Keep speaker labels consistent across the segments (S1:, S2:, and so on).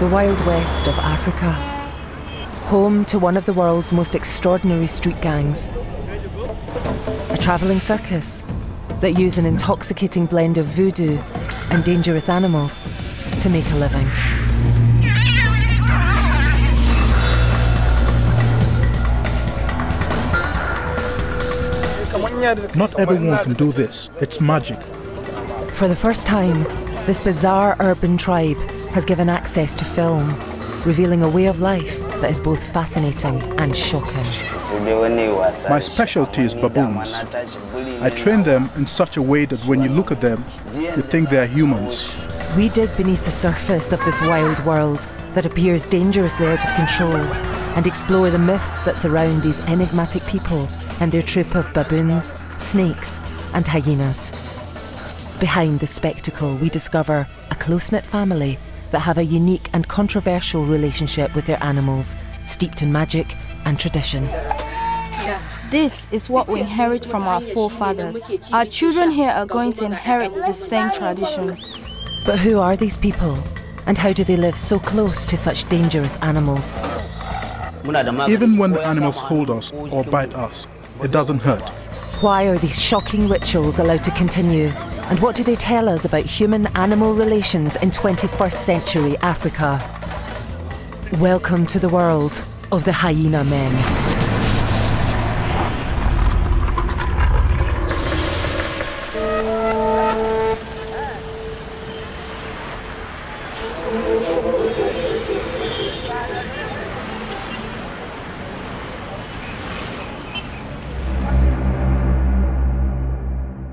S1: the Wild West of Africa. Home to one of the world's most extraordinary street gangs. A travelling circus that use an intoxicating blend of voodoo and dangerous animals to make a living.
S2: Not everyone can do this. It's magic.
S1: For the first time, this bizarre urban tribe has given access to film, revealing a way of life that is both fascinating and shocking.
S2: My specialty is baboons. I train them in such a way that when you look at them, you think they are humans.
S1: We dig beneath the surface of this wild world that appears dangerously out of control and explore the myths that surround these enigmatic people and their troop of baboons, snakes, and hyenas. Behind the spectacle, we discover a close knit family that have a unique and controversial relationship with their animals, steeped in magic and tradition.
S3: This is what we inherit from our forefathers. Our children here are going to inherit the same traditions.
S1: But who are these people? And how do they live so close to such dangerous animals?
S2: Even when the animals hold us or bite us, it doesn't hurt.
S1: Why are these shocking rituals allowed to continue? And what do they tell us about human animal relations in 21st century Africa? Welcome to the world of the hyena men.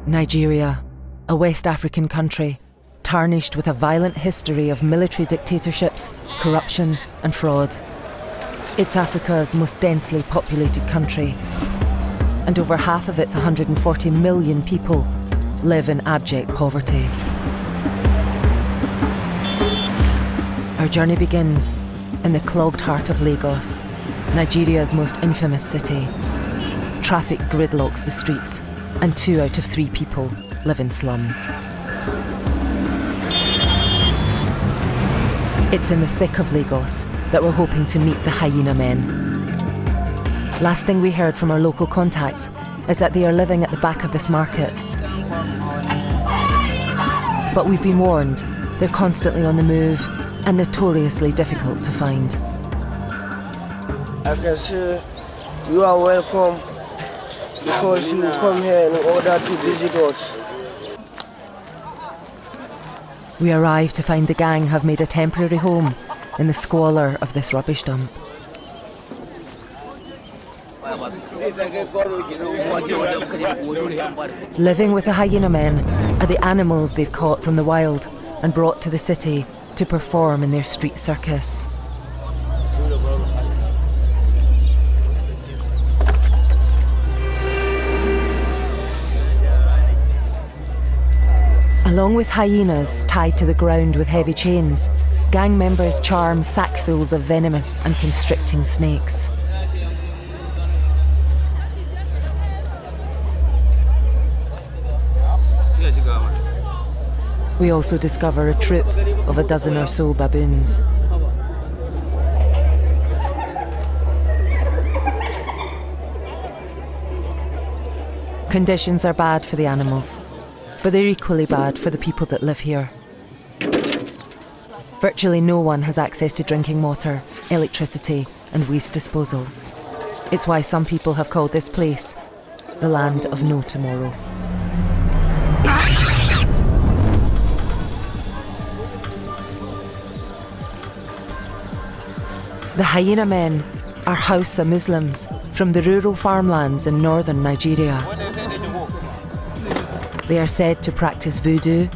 S1: Nigeria, a West African country, tarnished with a violent history of military dictatorships, corruption, and fraud. It's Africa's most densely populated country, and over half of its 140 million people live in abject poverty. Our journey begins in the clogged heart of Lagos, Nigeria's most infamous city. Traffic gridlocks the streets, and two out of three people live in slums. It's in the thick of Lagos that we're hoping to meet the hyena men. Last thing we heard from our local contacts is that they are living at the back of this market. But we've been warned they're constantly on the move and notoriously difficult to find.
S4: I can say you are welcome because you come here in order to visit us.
S1: We arrive to find the gang have made a temporary home in the squalor of this rubbish dump. Living with the hyena men are the animals they've caught from the wild and brought to the city to perform in their street circus. Along with hyenas tied to the ground with heavy chains, gang members charm sackfuls of venomous and constricting snakes. We also discover a troop of a dozen or so baboons. Conditions are bad for the animals, but they're equally bad for the people that live here. Virtually no one has access to drinking water, electricity, and waste disposal. It's why some people have called this place the land of no tomorrow. The hyena men are Hausa Muslims from the rural farmlands in northern Nigeria. They are said to practice voodoo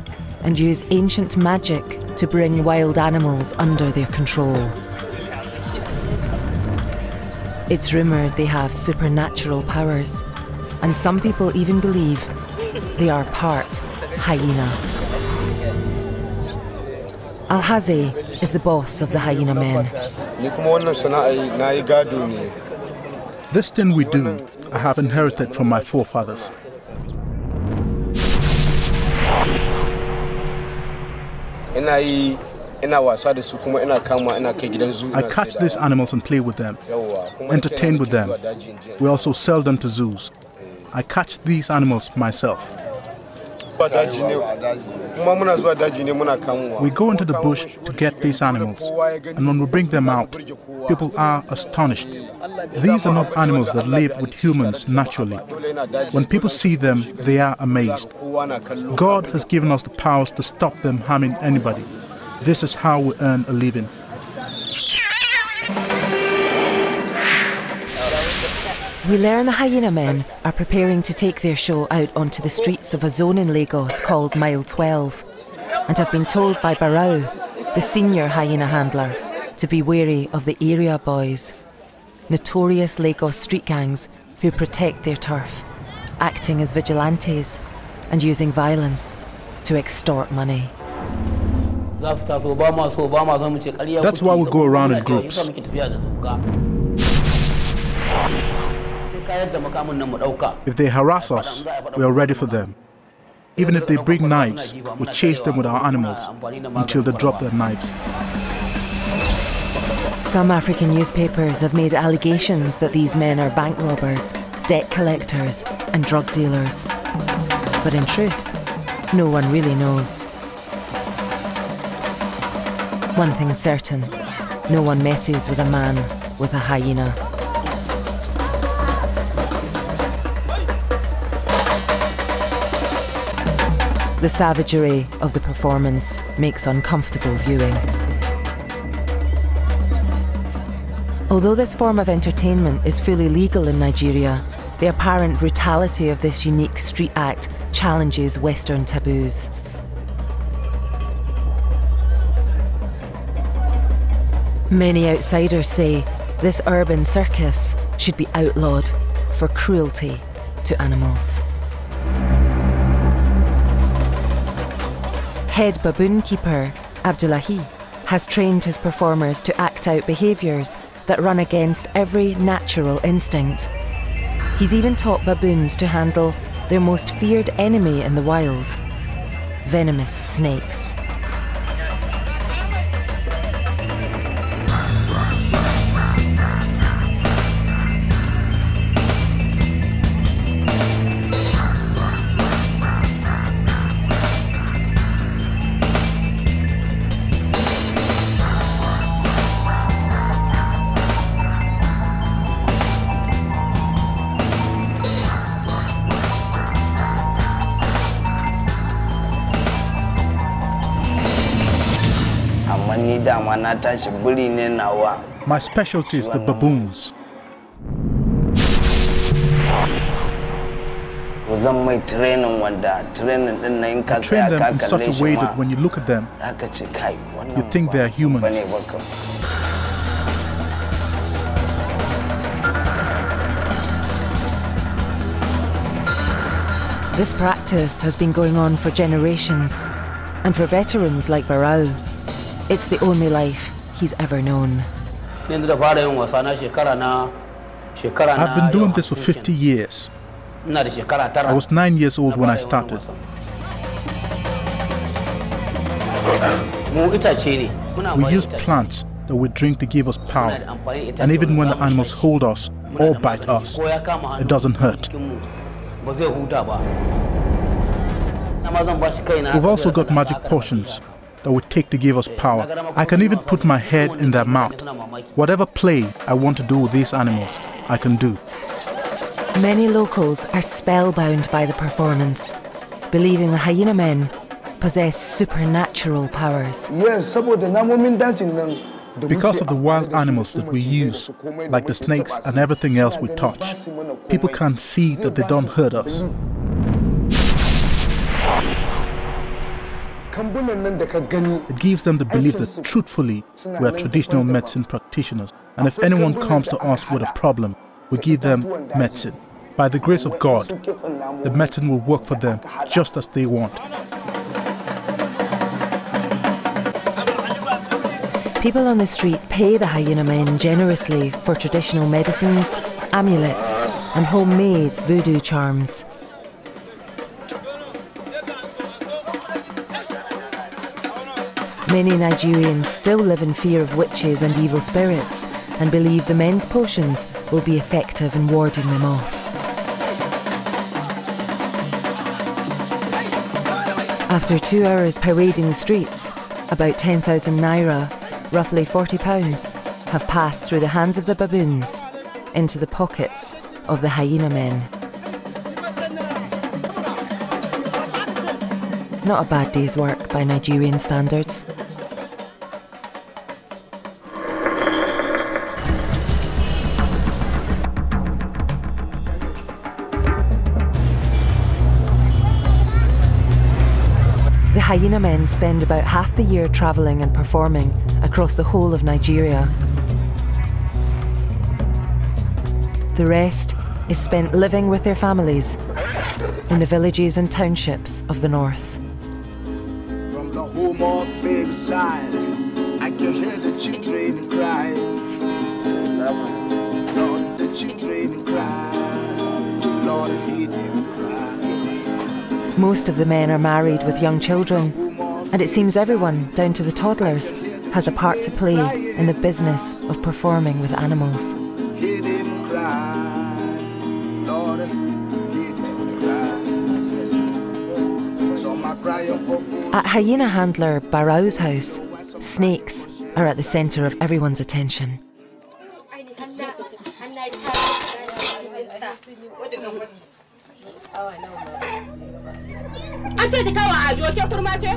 S1: and use ancient magic to bring wild animals under their control. It's rumoured they have supernatural powers, and some people even believe they are part hyena. Alhazi is the boss of the hyena men.
S2: This thing we do, I have inherited from my forefathers.
S4: Ina yi
S2: I catch these animals and play with them, entertain with them. We also sell them to zoos. I catch these animals myself. We go into the bush to get these animals, and when we bring them out, people are astonished. These are not animals that live with humans naturally. When people see them, they are amazed. God has given us the powers to stop them harming anybody. This is how we earn a living.
S1: We learn the hyena men are preparing to take their show out onto the streets of a zone in Lagos called Mile 12 and have been told by Barau, the senior hyena handler, to be wary of the area boys, notorious Lagos street gangs who protect their turf, acting as vigilantes and using violence to extort money.
S2: That's why we go around in groups. If they harass us, we are ready for them. Even if they bring knives, we chase them with our animals until they drop their knives.
S1: Some African newspapers have made allegations that these men are bank robbers, debt collectors, and drug dealers. But in truth, no one really knows. One thing's certain no one messes with a man with a hyena. The savagery of the performance makes uncomfortable viewing. Although this form of entertainment is fully legal in Nigeria, the apparent brutality of this unique street act challenges Western taboos. Many outsiders say this urban circus should be outlawed for cruelty to animals. Head baboon keeper Abdullahi has trained his performers to act out behaviours that run against every natural instinct. He's even taught baboons to handle their most feared enemy in the wild venomous snakes.
S2: My specialty is the baboons. I train them in such a way that when you look at them, you think they are human.
S1: This practice has been going on for generations, and for veterans like Barau, it's the only life he's ever known. I've
S2: been doing this for 50 years. I was nine years old when I started. We use plants that we drink to give us power. And even when the animals hold us or bite us, it doesn't hurt. We've also got magic potions that would take to give us power. I can even put my head in their mouth. Whatever play I want to do with these animals, I can do.
S1: Many locals are spellbound by the performance, believing the hyena men possess supernatural powers.
S2: Yes, because of the wild animals that we use, like the snakes and everything else we touch, people can't see that they don't hurt us. It gives them the belief that truthfully we are traditional medicine practitioners, and if anyone comes to us with a problem, we give them medicine. By the grace of God, the medicine will work for them just as they want.
S1: People on the street pay the hyena men generously for traditional medicines, amulets, and homemade voodoo charms. Many Nigerians still live in fear of witches and evil spirits and believe the men's potions will be effective in warding them off. After two hours parading the streets, about 10,000 naira, roughly 40 pounds, have passed through the hands of the baboons into the pockets of the hyena men. Not a bad day's work by Nigerian standards. Hyena men spend about half the year travelling and performing across the whole of Nigeria. The rest is spent living with their families in the villages and townships of the north. Most of the men are married with young children, and it seems everyone, down to the toddlers, has a part to play in the business of performing with animals. At hyena handler Barau's house, snakes are at the centre of everyone's attention.
S5: An ce ki kawo ado ke kurma ce?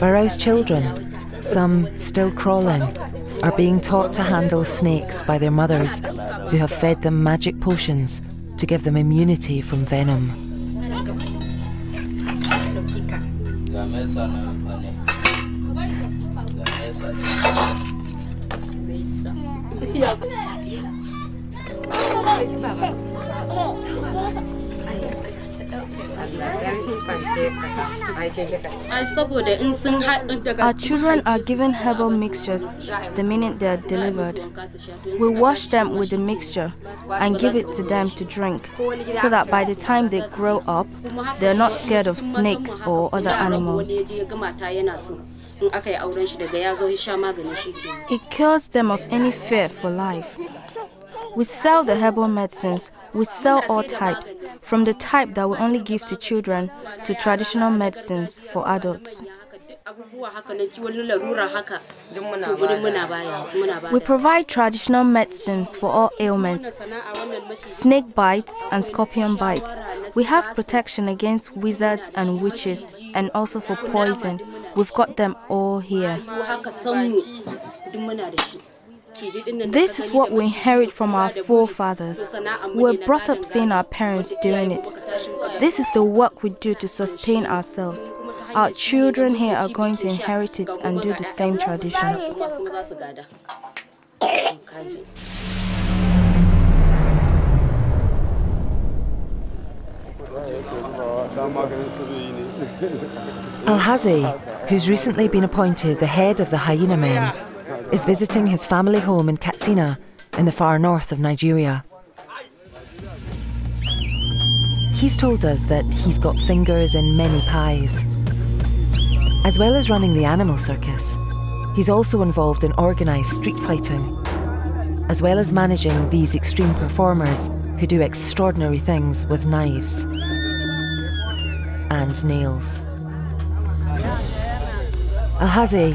S1: Barau's children, some still crawling, are being taught to handle snakes by their mothers, who have fed them magic potions to give them immunity from venom.
S3: Our children are given herbal mixtures the minute they are delivered. We wash them with the mixture and give it to them to drink so that by the time they grow up, they're not scared of snakes or other animals. It cures them of any fear for life. We sell the herbal medicines. We sell all types, from the type that we only give to children to traditional medicines for adults. We provide traditional medicines for all ailments snake bites and scorpion bites. We have protection against wizards and witches and also for poison. We've got them all here. This is what we inherit from our forefathers. We were brought up seeing our parents doing it. This is the work we do to sustain ourselves. Our children here are going to inherit it and do the same traditions.
S1: Alhazi, who's recently been appointed the head of the hyena men, is visiting his family home in Katsina in the far north of Nigeria. He's told us that he's got fingers in many pies. As well as running the animal circus, he's also involved in organised street fighting, as well as managing these extreme performers who do extraordinary things with knives and nails. Alhazi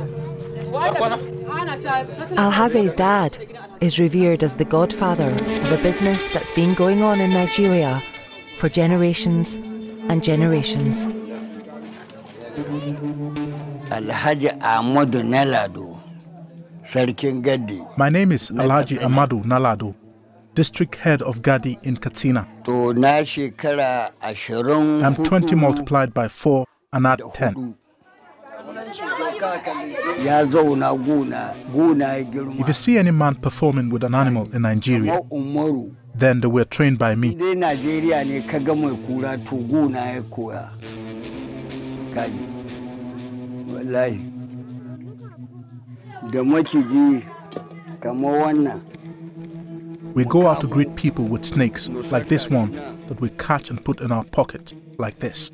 S6: Ana ta ta
S1: Alhazi's dad is revered as the godfather of a business that's been going on in Nigeria for generations and generations.
S7: Alhaji Ahmadu Nalado, Sarkin Gaddi.
S2: My name is Alhaji Amadu Nalado, district head of Gadi in Katsina.
S7: To na shekara ashirin
S2: I'm 20 multiplied by 4 and add 10. If you see any man performing with an animal in Nigeria, then they were trained by me.
S7: dai najeriya ne ka ga mai kura to guna ya koya kaji wallahi. Da maciji kamar wannan
S2: We go out to greet people with snakes, like this one, that we catch and put in our pocket, like this.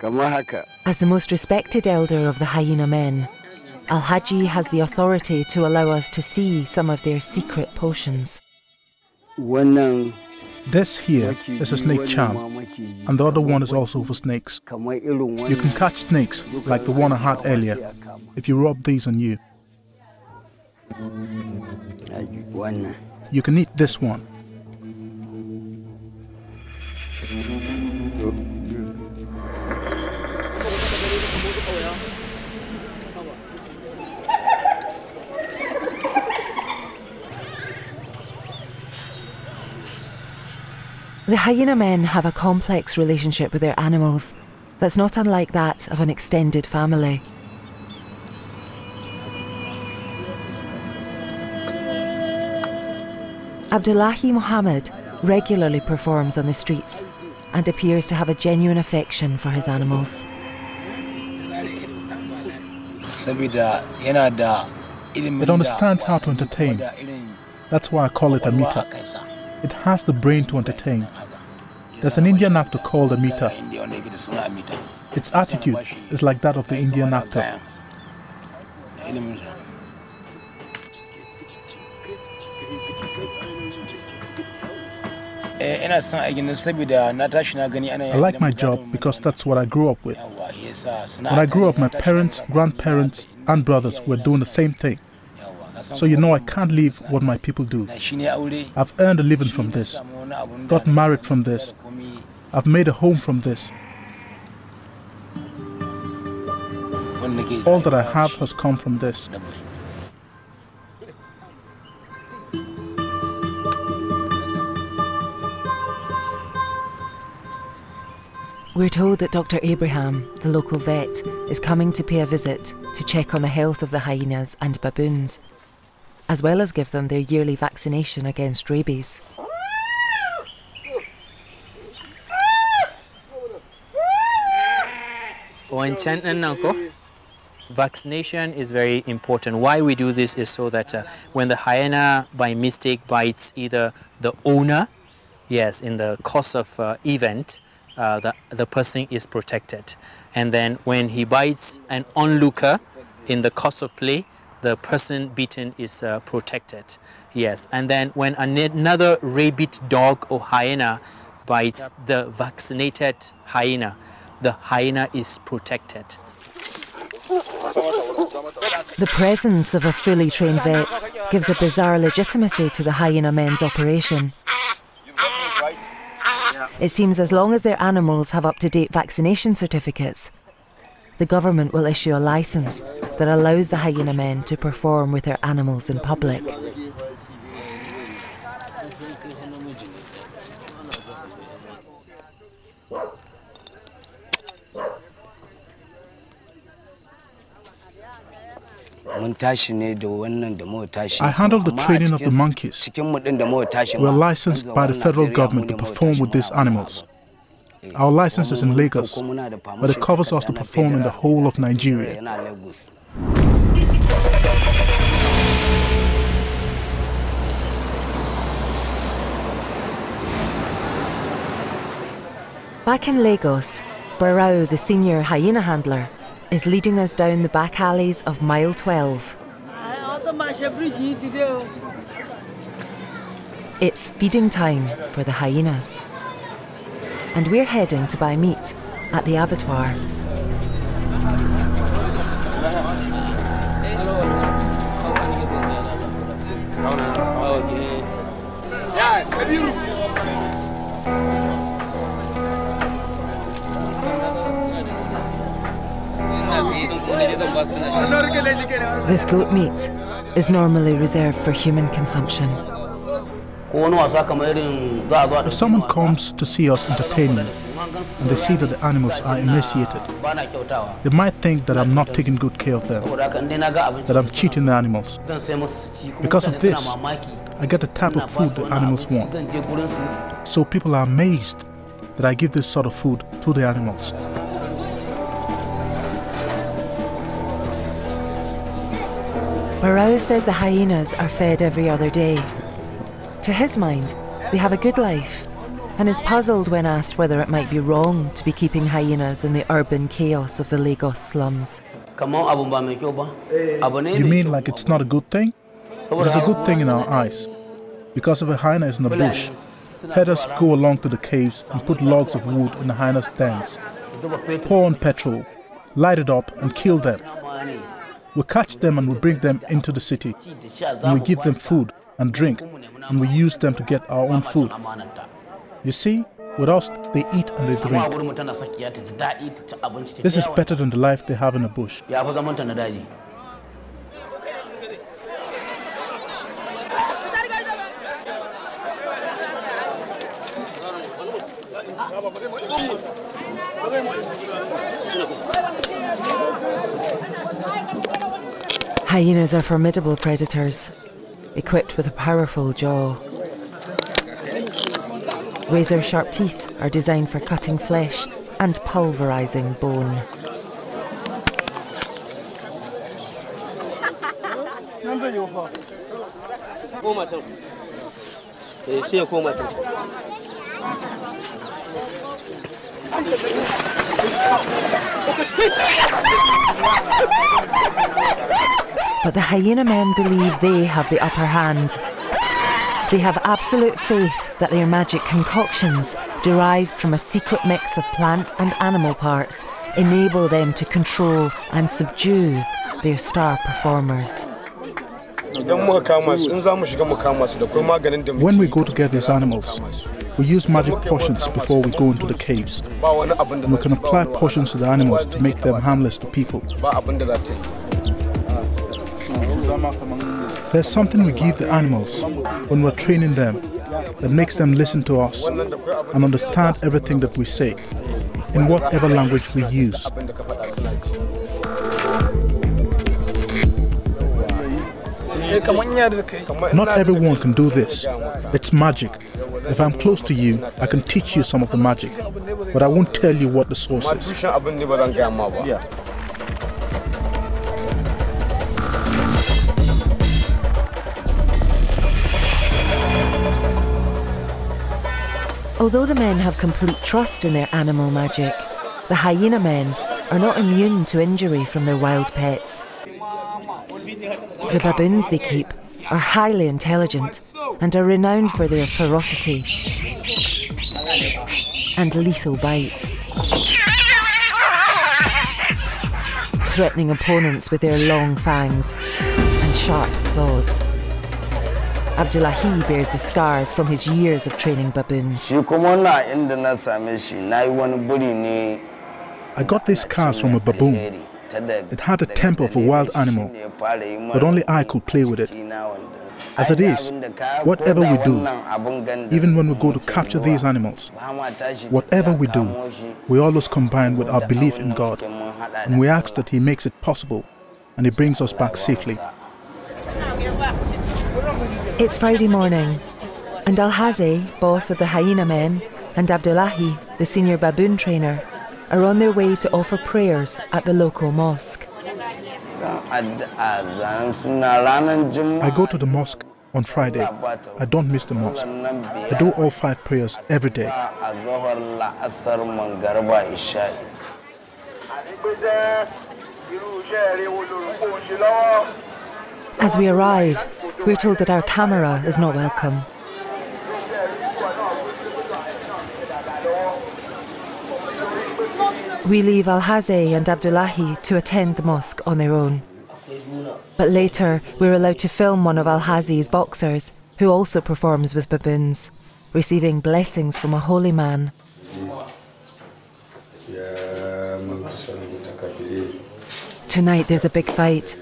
S1: As the most respected elder of the hyena men, Al Haji has the authority to allow us to see some of their secret potions.
S2: This here is a snake charm, and the other one is also for snakes.
S7: kamar irin wannan
S2: You can catch snakes, like the one I had earlier, if you rub these on you. You can eat this one.
S1: The hyena men have a complex relationship with their animals that's not unlike that of an extended family. Abdullahi Muhammad regularly performs on the streets and appears to have a genuine affection for his animals.
S2: It understands how to entertain. That's why I call it a meter. It has the brain to entertain. There's an Indian actor called Amita. Its attitude is like that of the Indian actor. I like my job because that's what I grew up with. When I grew up, my parents, grandparents, and brothers were doing the same thing. So you know I can't leave what my people do. I've earned a living from this, got married from this, I've made a home from this. All that I have has come from this.
S1: We're told that Dr. Abraham, the local vet, is coming to pay a visit to check on the health of the hyenas and baboons, as well as give them their yearly vaccination against rabies.
S8: ɗin nan ko vaccination is very important. Why we do this is so that uh, when the hyena by mistake bites either the owner yes in the course of uh, event uh, the, the person is protected. And then when he bites an onlooker in the course of play the person beaten is uh, protected. Yes. And then when another rabid dog or hyena bites the vaccinated hyena the hyena is protected.
S1: The presence of a fully trained vet gives a bizarre legitimacy to the hyena men's operation. It seems as long as their animals have up to date vaccination certificates, the government will issue a license that allows the hyena men to perform with their animals in public.
S9: mun tashi ne da wannan da muka tashi
S2: I handled the training of the monkeys.
S9: cikin mu din da muka tashi
S2: We are licensed by the federal government to perform with these animals. Our license is in Lagos, but it covers us to perform in the whole of Nigeria.
S1: Back in Lagos, Barau, the senior hyena handler, is leading us down the back alleys of Mile 12. It's feeding time for the hyenas. And we're heading to buy meat at the abattoir. This goat meat is normally reserved for human consumption.
S2: If someone comes to see us entertaining and they see that the animals are emaciated, they might think that I'm not taking good care of them, that I'm cheating the animals. Because of this, I get the type of food the animals want. So people are amazed that I give this sort of food to the animals.
S1: Barau says the hyenas are fed every other day. To his mind, they have a good life and is puzzled when asked whether it might be wrong to be keeping hyenas in the urban chaos of the Lagos slums.
S2: You mean like it's not a good thing? It is a good thing in our eyes. Because if a hyena is in the bush, let us go along to the caves and put logs of wood in the hyena's dens, pour on petrol, light it up and kill them. We catch them and we bring them into the city, and we give them food and drink, and we use them to get our own food. You see, with us, they eat and they drink. This is better than the life they have in the bush.
S1: Hyenas are formidable predators, equipped with a powerful jaw. Razor sharp teeth are designed for cutting flesh and pulverizing bone. But the hyena men believe they have the upper hand. They have absolute faith that their magic concoctions, derived from a secret mix of plant and animal parts, enable them to control and subdue their star performers.
S2: When we go to get these animals, we use magic potions before we go into the caves. And we can apply potions to the animals to make them harmless to people. There's something we give the animals when we're training them that makes them listen to us and understand everything that we say in whatever language we use. Not everyone can do this. It's magic. If I'm close to you, I can teach you some of the magic, but I won't tell you what the source is.
S10: Yeah.
S1: Although the men have complete trust in their animal magic, the hyena men are not immune to injury from their wild pets. The baboons they keep are highly intelligent and are renowned for their ferocity and lethal bite. Threatening opponents with their long fangs and sharp claws. Abdullahi bears the scars from his years of training baboons.
S7: Shi kuma na inda na same shi na yi wani buri ne
S2: I got these scars from a baboon. It had the temper of a wild animal, but only I could play with it. As it is, whatever we do, even when we go to capture these animals, whatever we do, we always combine with our belief in God, and we ask that He makes it possible and He brings us back safely.
S1: It's Friday morning, and Alhazi, boss of the hyena men, and Abdullahi, the senior baboon trainer, are on their way to offer prayers at the local mosque.
S2: I go to the mosque on Friday. I don't miss the mosque. I do all five prayers every day.
S1: As we arrive, we're told that our camera is not welcome. We leave Al Alhaze and Abdullahi to attend the mosque on their own. But later, we're allowed to film one of Alhazi's boxers, who also performs with baboons, receiving blessings from a holy man. Tonight there's a big fight,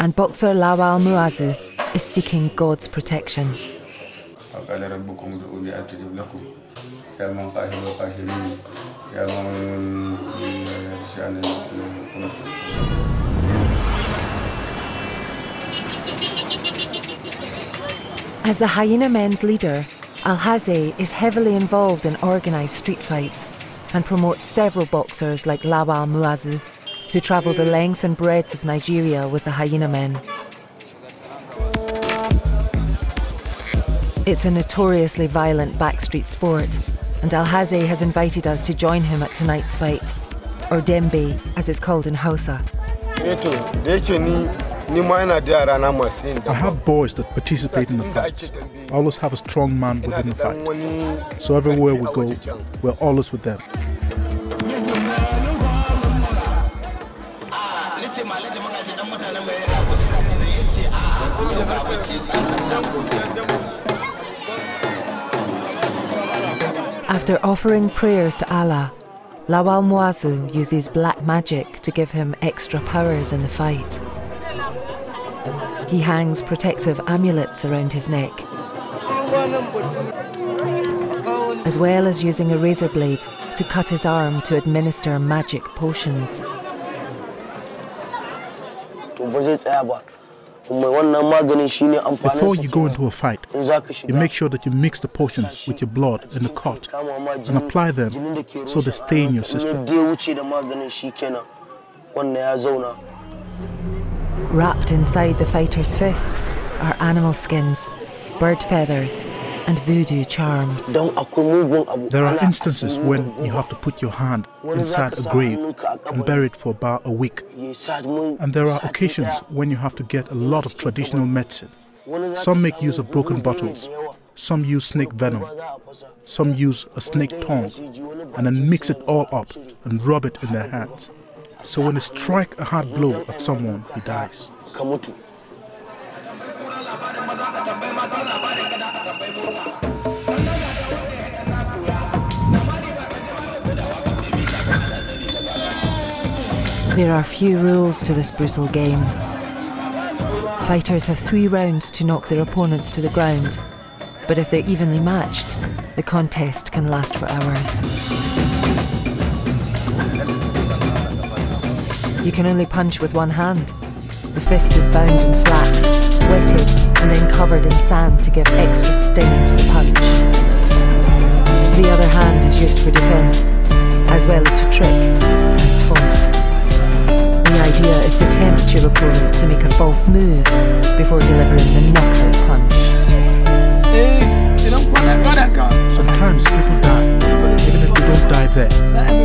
S1: and boxer Lawal Muazu is seeking God's protection. As the Hyena Men's leader, Alhaze is heavily involved in organised street fights and promotes several boxers like Lawal Muazu, who travel the length and breadth of Nigeria with the Hyena Men. It's a notoriously violent backstreet sport, and Alhaze has invited us to join him at tonight's fight, or Dambe, as it's called in Hausa.
S2: I have boys that participate in the fights. I always have a strong man within the fight. So everywhere we go, we're always with them.
S1: After offering prayers to Allah, Lawal Muazu uses black magic to give him extra powers in the fight. He hangs protective amulets around his neck, as well as using a razor blade to cut his arm to administer magic potions.
S2: Before you go into a fight, you make sure that you mix the potions with your blood in the cut and apply them so they stay in your system.
S1: Wrapped inside the fighter's fist are animal skins, bird feathers, and voodoo charms.
S2: There are instances when you have to put your hand inside a grave and bury it for about a week. And there are occasions when you have to get a lot of traditional medicine. Some make use of broken bottles, some use snake venom, some use a snake tongue, and then mix it all up and rub it in their hands. So when they strike a hard blow at someone, he dies.
S1: There are few rules to this brutal game. Fighters have three rounds to knock their opponents to the ground, but if they're evenly matched, the contest can last for hours. You can only punch with one hand. The fist is bound in flax, wetted, and then covered in sand to give extra sting to the punch. The other hand is used for defence, as well as to trick and taunt. The idea is to tempt your opponent to make a false move before delivering the knockout punch.
S2: Sometimes people die, even if they don't die there.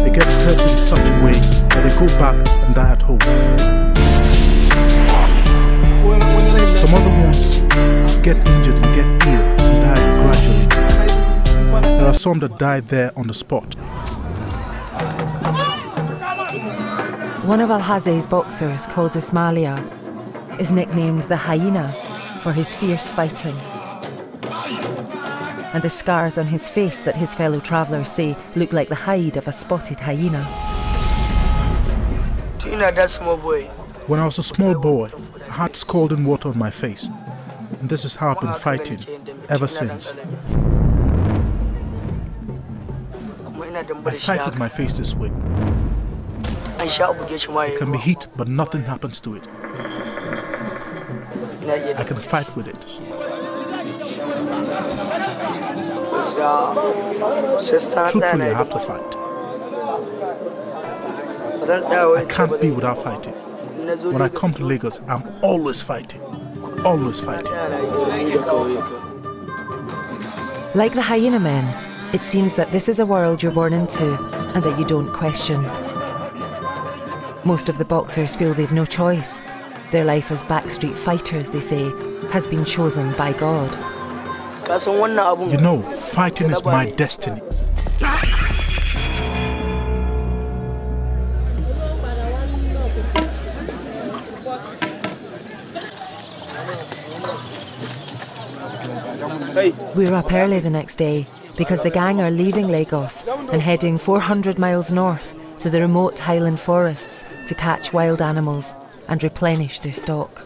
S2: They get hurt in some way that they go back and die at home. Some other ones get injured and get ill and die gradually. There are some that die there on the spot.
S1: One of Alhaze's boxers, called Ismaila, is nicknamed the hyena for his fierce fighting. And the scars on his face that his fellow travellers say look like the hide of a spotted hyena.
S2: When I was a small boy, I had scalding water on my face. And this is how I've been fighting ever since. I fight with my face this way. It can be heat, but nothing happens to it. I can fight with it. Truthfully, I have to fight. I can't be without fighting. When I come to Lagos, I'm always fighting. Always fighting.
S1: Like the hyena men, it seems that this is a world you're born into and that you don't question. Most of the boxers feel they've no choice. Their life as backstreet fighters, they say, has been chosen by God.
S2: You know, fighting is my destiny.
S1: We're up early the next day because the gang are leaving Lagos and heading 400 miles north to the remote highland forests to catch wild animals and replenish their stock.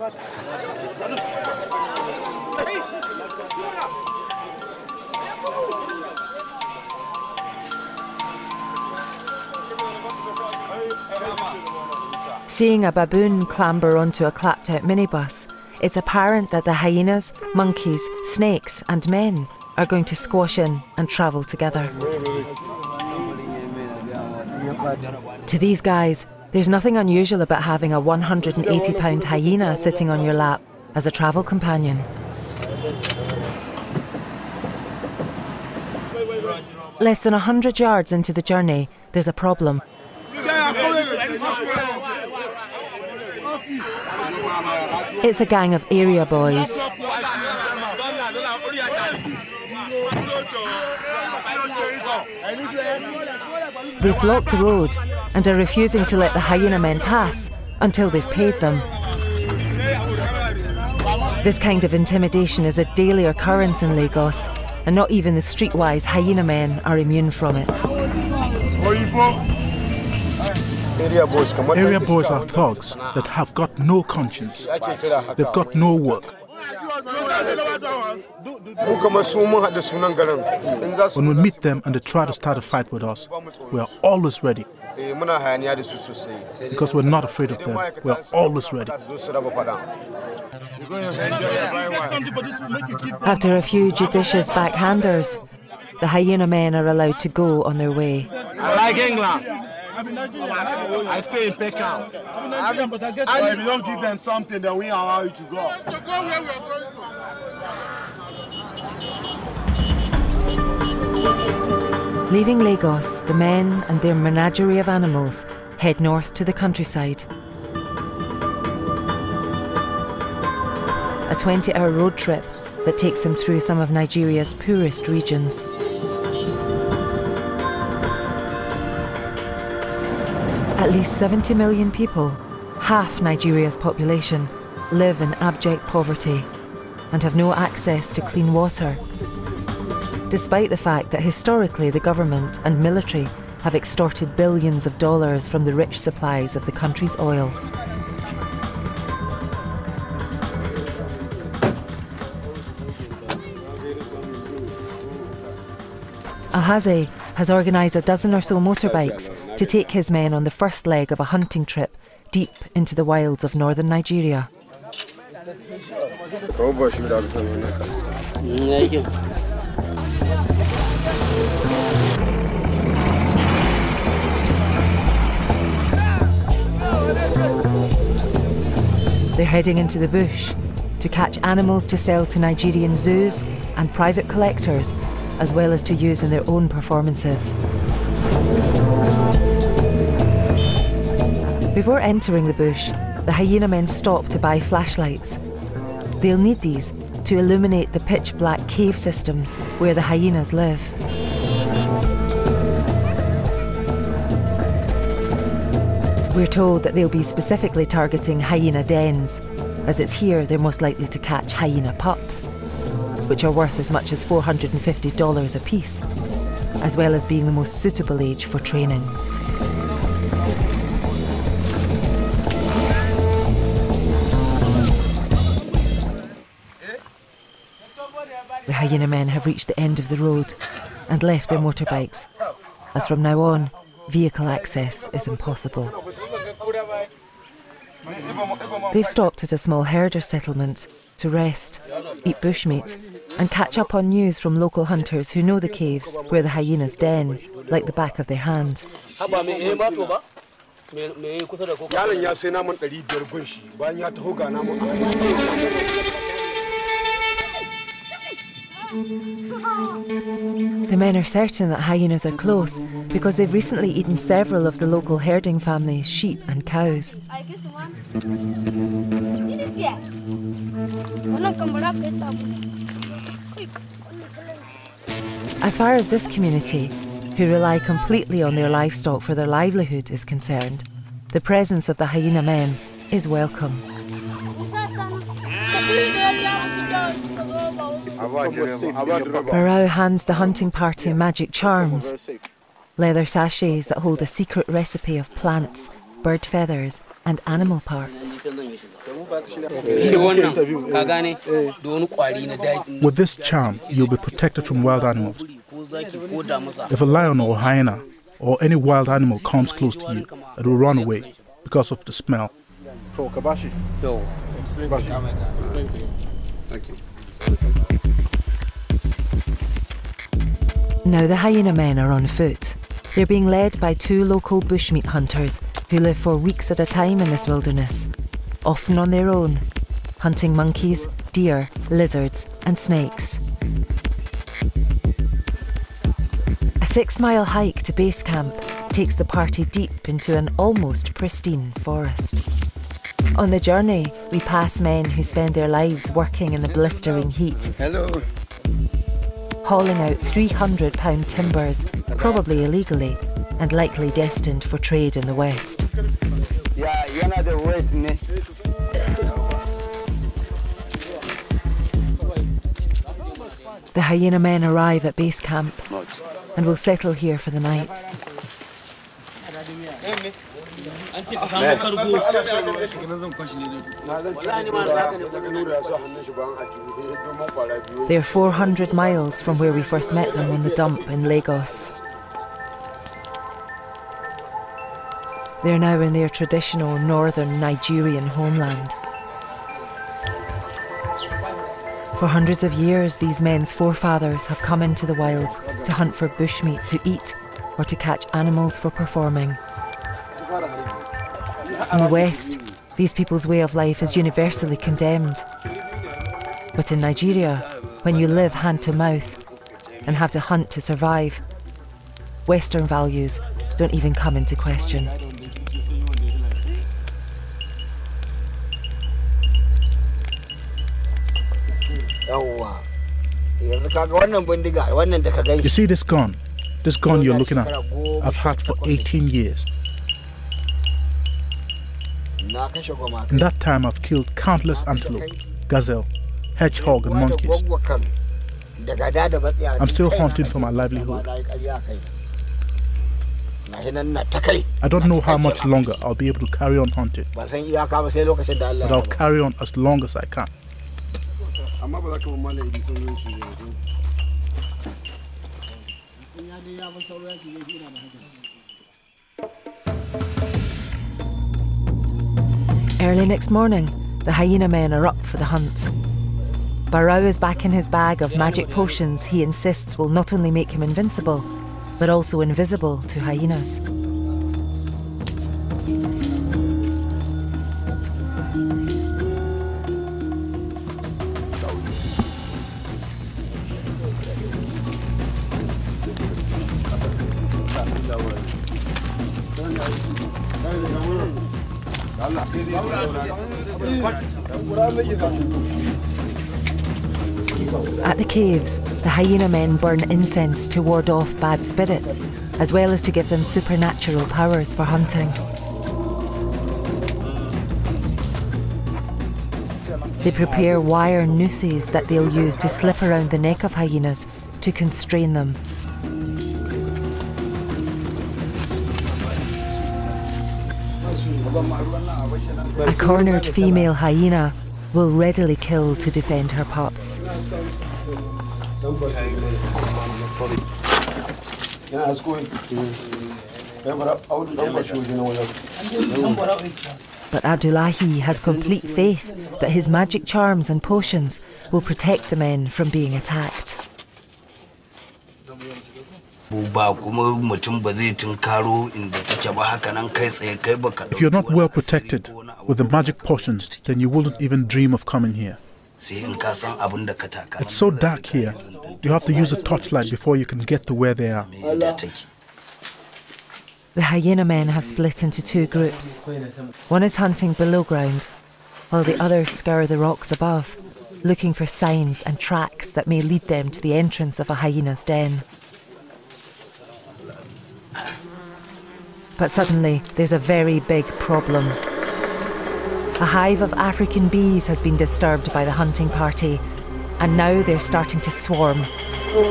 S1: Seeing a baboon clamber onto a clapped out minibus, it's apparent that the hyenas, monkeys, snakes, and men are going to squash in and travel together. To these guys, there's nothing unusual about having a 180 pound hyena sitting on your lap as a travel companion. Less than 100 yards into the journey, there's a problem. It's a gang of area boys. They've blocked the road and are refusing to let the hyena men pass until they've paid them. This kind of intimidation is a daily occurrence in Lagos, and not even the streetwise hyena men are immune from it.
S2: Area boys are thugs that have got no conscience. They've got no work. When we meet them and they try to start a fight with us, we are always ready. Because we're not afraid of them, we're always ready.
S1: After a few judicious backhanders, the hyena men are allowed to go on their way.
S11: I like England. I stay in Peckham. And if you don't give them something, then we allow you to go.
S1: Leaving Lagos, the men and their menagerie of animals head north to the countryside. A 20 hour road trip that takes them through some of Nigeria's poorest regions. At least 70 million people, half Nigeria's population, live in abject poverty and have no access to clean water. Despite the fact that historically the government and military have extorted billions of dollars from the rich supplies of the country's oil. Ahaze has organised a dozen or so motorbikes to take his men on the first leg of a hunting trip deep into the wilds of northern Nigeria. They're heading into the bush to catch animals to sell to Nigerian zoos and private collectors, as well as to use in their own performances. Before entering the bush, the hyena men stop to buy flashlights. They'll need these to illuminate the pitch black cave systems where the hyenas live. We're told that they'll be specifically targeting hyena dens, as it's here they're most likely to catch hyena pups, which are worth as much as $450 a piece, as well as being the most suitable age for training. The hyena men have reached the end of the road and left their motorbikes, as from now on, vehicle access is impossible. They've stopped at a small herder settlement to rest, eat bushmeat, and catch up on news from local hunters who know the caves where the hyenas den like the back of their hand. The men are certain that hyenas are close because they've recently eaten several of the local herding families' sheep and cows. As far as this community, who rely completely on their livestock for their livelihood, is concerned, the presence of the hyena men is welcome. Barau hands the hunting party magic charms, leather sachets that hold a secret recipe of plants, bird feathers, and animal parts.
S2: With this charm, you'll be protected from wild animals. If a lion or hyena or any wild animal comes close to you, it will run away because of the smell.
S11: So, Kabashi.
S9: Yo.
S11: Explain
S10: to you. Thank you.
S1: Now the hyena men are on foot. They're being led by two local bushmeat hunters who live for weeks at a time in this wilderness, often on their own, hunting monkeys, deer, lizards, and snakes. A six mile hike to base camp takes the party deep into an almost pristine forest. On the journey, we pass men who spend their lives working in the blistering heat.
S7: Hello.
S1: Hauling out 300 pound timbers, probably illegally, and likely destined for trade in the West.
S7: Yeah,
S1: The hyena men arrive at base camp and will settle here for the night. They're 400 miles from where we first met them on the dump in Lagos. They're now in their traditional northern Nigerian homeland. For hundreds of years, these men's forefathers have come into the wilds to hunt for bushmeat to eat or to catch animals for performing. In the West, these people's way of life is universally condemned. But in Nigeria, when you live hand to mouth and have to hunt to survive, Western values don't even come into question.
S2: You see this gun? This gun you're looking at, I've had for 18 years. In that time, I've killed countless antelope, gazelle, hedgehog, and monkeys. I'm still hunting for my livelihood. I don't know how much longer I'll be able to carry on hunting, but I'll carry on as long as I can.
S1: Early next morning, the hyena men are up for the hunt. Barau is back in his bag of magic potions he insists will not only make him invincible, but also invisible to hyenas. Caves, the hyena men burn incense to ward off bad spirits, as well as to give them supernatural powers for hunting. They prepare wire nooses that they'll use to slip around the neck of hyenas to constrain them. A cornered female hyena will readily kill to defend her pups. But Abdullahi has complete faith that his magic charms and potions will protect the men from being attacked.
S2: If you're not well protected with the magic potions, then you wouldn't even dream of coming here. It's so dark here, you have to use a torchlight before you can get to where they are.
S1: The hyena men have split into two groups. One is hunting below ground, while the others scour the rocks above, looking for signs and tracks that may lead them to the entrance of a hyena's den. But suddenly, there's a very big problem. A hive of African bees has been disturbed by the hunting party, and now they're starting to swarm,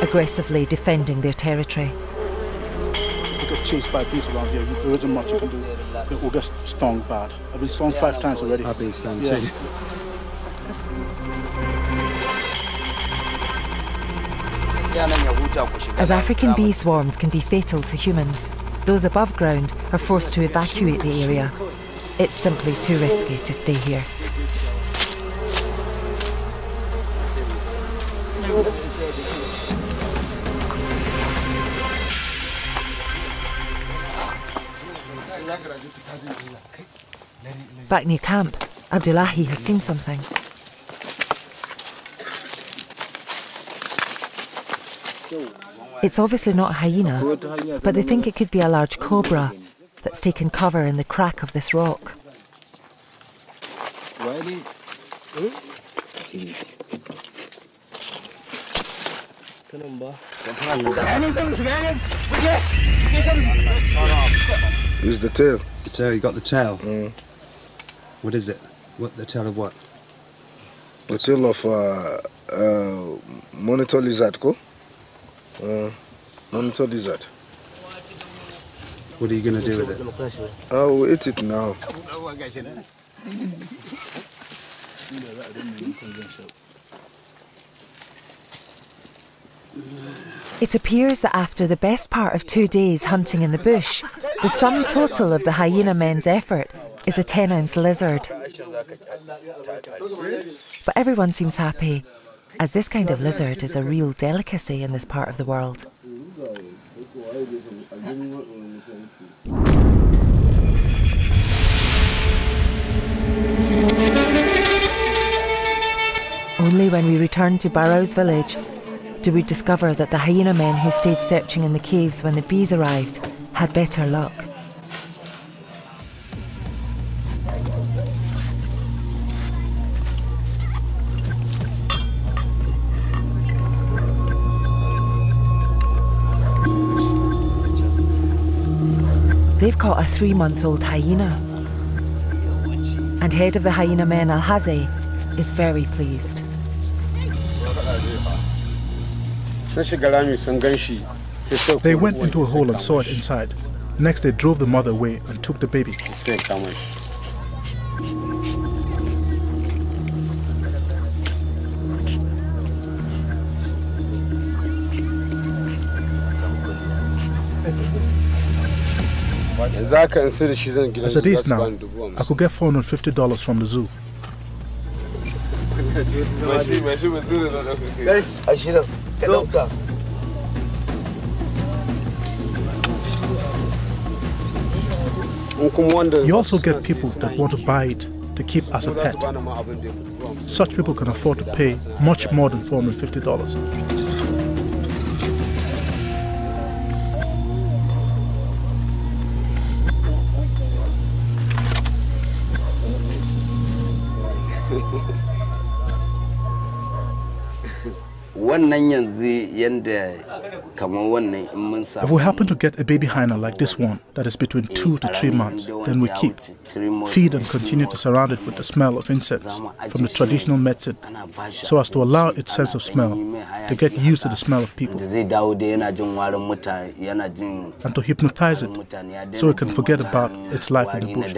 S1: aggressively defending their territory.
S2: You get chased by bees around here, there isn't much you can do. It will get stung bad. I've been stung five times already.
S9: I've been stung
S2: yeah.
S9: too.
S1: As African bee swarms can be fatal to humans, those above ground are forced to evacuate the area. It's simply too risky to stay here. Back near camp, Abdullahi has seen something. It's obviously not a hyena, but they think it could be a large cobra that's taken cover in the crack of this rock.
S12: Use the tail.
S13: The tail, you got the tail? What is it? What The tail of what?
S12: The tail of uh, uh, monitor lizard, ko? Uh, monitor lizard.
S13: What are you going to do with it?
S12: I will eat it now.
S1: It appears that after the best part of two days hunting in the bush, the sum total of the hyena men's effort is a 10 ounce lizard. But everyone seems happy, as this kind of lizard is a real delicacy in this part of the world. Only when we return to Barau's village do we discover that the hyena men who stayed searching in the caves when the bees arrived had better luck. They've caught a three month old hyena. And head of the hyena men, Alhazi, is very pleased.
S2: They went into a hole and saw it inside. Next, they drove the mother away and took the baby. As it is now, I could get $450 from the zoo. You also get people that want to buy it to keep as a pet. Such people can afford to pay much more than $450.
S9: Wannan yanzu yanda kamar wannan in mun
S2: If we happen to get a baby hyena like this one that is between two to three months, then we keep, feed and continue to surround it with the smell of insects from the traditional medicine so as to allow its sense of smell to get used to the smell of people.
S9: Da zai dawo da yana jin warin mutane yana jin
S2: and to hypnotize it so it can forget about its life in the bush.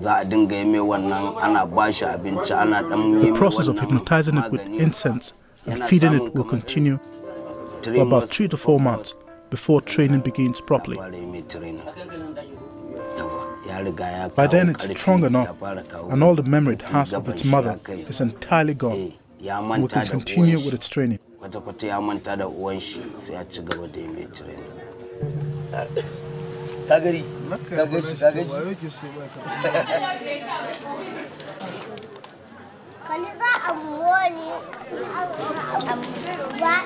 S9: Daji to za a dinga yi mai wannan ana ba shi abinci ana dan yi
S2: The process of hypnotizing it with incense and feeding it will continue for about three to four months before training begins properly.
S9: fara yi mai training Yawa, ya riga ya
S2: By then, it's strong enough, and all the memory it has of its mother is entirely gone.
S9: Eh,
S2: we can continue with its training.
S4: Ka gari ka gari ka gari
S14: Kani za a mole ba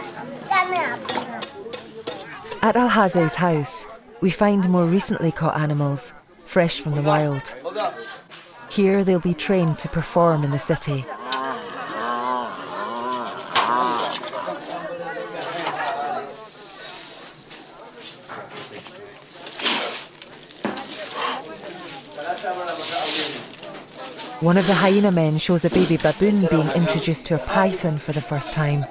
S14: kana
S1: At Alhaze's house, we find more recently caught animals, fresh from the wild. Here they'll be trained to perform in the city. One of the hyena men shows a baby baboon being introduced to a python for the first time.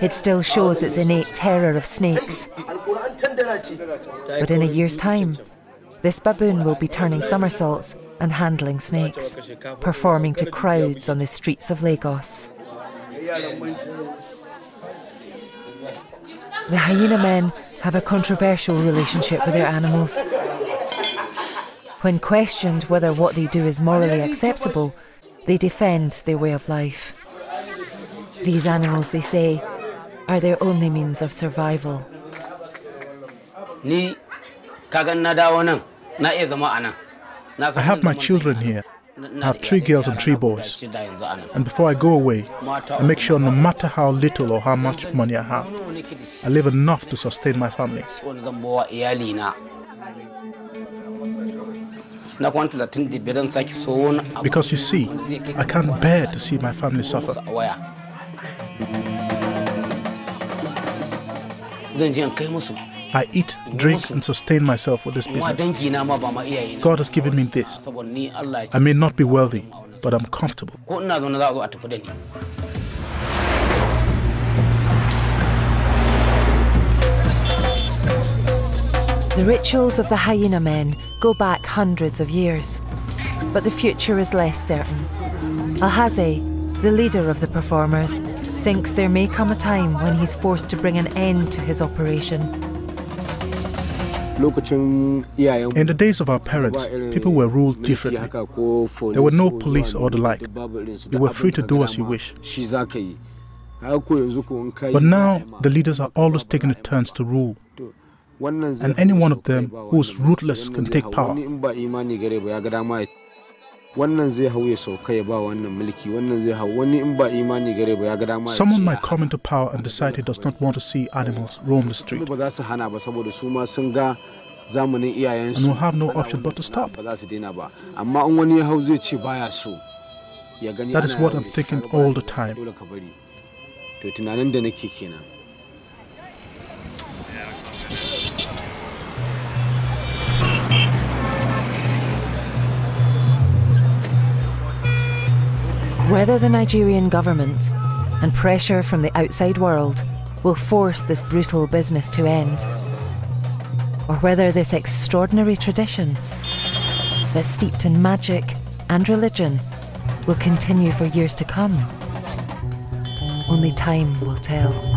S1: It still shows its innate terror of snakes. But in a year's time, this baboon will be turning somersaults and handling snakes, performing to crowds on the streets of Lagos. The hyena men have a controversial relationship with their animals. When questioned whether what they do is morally acceptable, they defend their way of life. These animals, they say, are their only means of survival.
S2: I have my children here. I have three girls and three boys. And before I go away, I make sure no matter how little or how much money I have, I live enough to sustain my family.
S9: wani zan bawa iyali na. Na kwan talatin da biyar zan sake so wani abu
S2: Because you see, I can't bear to see my family suffer. I eat, drink, and sustain myself with this business. God has given me this. I may not be wealthy, but I'm comfortable.
S1: The rituals of the hyena men go back hundreds of years, but the future is less certain. Alhaze, the leader of the performers, thinks there may come a time when he's forced to bring an end to his operation.
S2: In the days of our parents, people were ruled differently. There were no police or the like. You were free to do as you wish. But now, the leaders are always taking turns to rule. And any one of them who's ruthless can take power. Someone might come into power and decide he does not want to see animals roam the street.
S15: ba za su hana ba saboda su ma sun ga zamanin iyayensu.
S2: And will have no option but to stop.
S15: ba za su daina ba. Amma in wani ya hau zai ce baya so. Ya gani
S2: That is what I'm thinking all the time.
S1: Whether the Nigerian government and pressure from the outside world will force this brutal business to end, or whether this extraordinary tradition that's steeped in magic and religion will continue for years to come, only time will tell.